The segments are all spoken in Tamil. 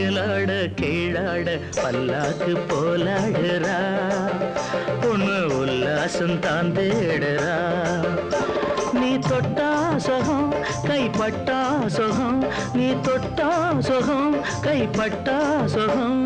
மேலாட கீழாட பல்லாக்கு போலாடுறா. பொண்ணு உல்லாசம் தான் தேடுறா நீ தொட்டா சுகம் கைப்பட்டா சுகம். நீ தொட்டா சுகம் கைப்பட்டா சுகம்.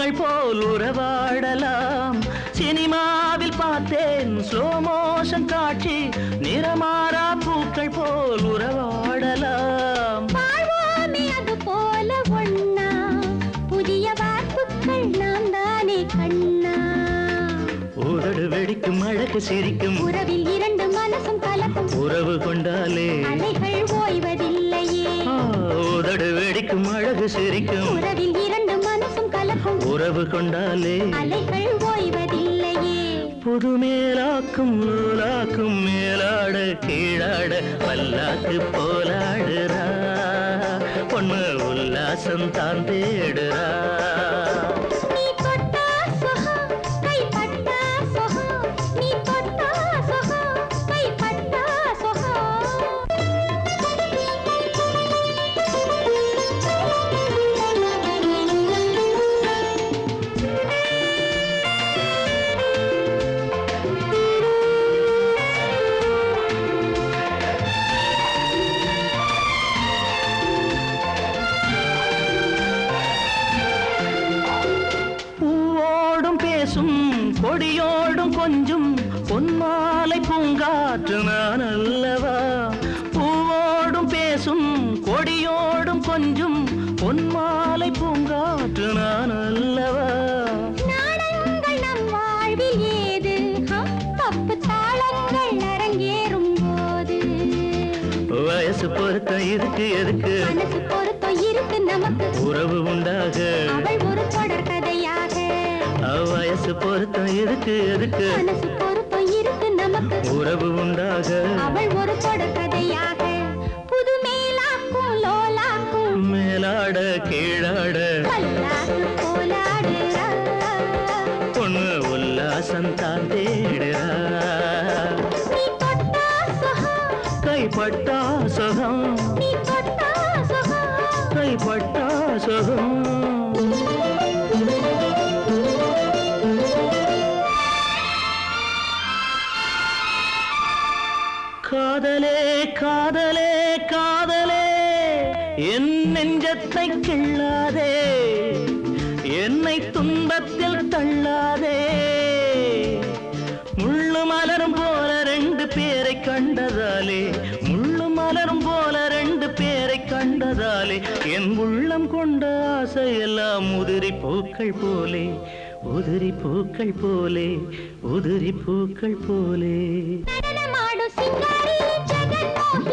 பூக்கள் போல் உறவாடலாம். சினிமாவில் பார்த்தேன் ஸ்லோ மோஷன் காட்சி. நிறமாறா பூக்கள் போல் உறவாடலாம். போல ஒண்ணா. புதிய வார்ப்புகள் நாம் தானே கண்ணா. உதடு வெடிக்கும் அழகு சிரிக்கும். உறவில் இரண்டு மனசும் கலக்கும். உறவு கொண்டாலே. அலைகள் ஓய்வதில்லையே. உதடு வெடிக்கும் அழகு சிரிக்கும். உறவில் இரண்டு உறவு கொண்டாலே புது மேலாக்கும் நூலாக்கும் மேலாட கீழாட பல்லாக்கு போலாடுறா. பொண்ணு உல்லாசம் தான் தேடுறா. கொஞ்சம் பொன்மாலை பூங்காற்று நான் அல்லவா? பூவோடும் பேசும் கொடியோடும் கொஞ்சம் பொன்மாலை பூங்காற்று நான் அல்லவா? வயசு பொருத்தம் இருக்கு எதுக்கு? பொருத்தம் இருக்கு நமக்கு. உறவு வயசு பொருத்தம் இருக்கு எதுக்கு மனசு பொருத்தம் இருக்கு நமக்கு. உறவு உண்டாக. அவள் ஒரு தொடர் கதையாக புது மேலாக்கும் லோலாக்கும். மேலாட கீழாட. பொண்ணு உல்லாசம் தான் தேடுறா. கைப்பட்டா சுகம். கைப்பட்டா சுகம். காதலே காதலே காதலே. என் நெஞ்சத்தை கிள்ளாதே. என்னை துன்பத்தில் தள்ளாதே. முள்ளு மலரும் போல ரெண்டு பேரை கண்டதாலே. முள்ளு மலரும் போல ரெண்டு பேரை கண்டதாலே. என் உள்ளம் கொண்ட ஆசையெல்லாம் உதிரி பூக்கள் போலே. உதிரி பூக்கள் போலே உதிரி பூக்கள் போலே. सिंगारी जगन मोहिनी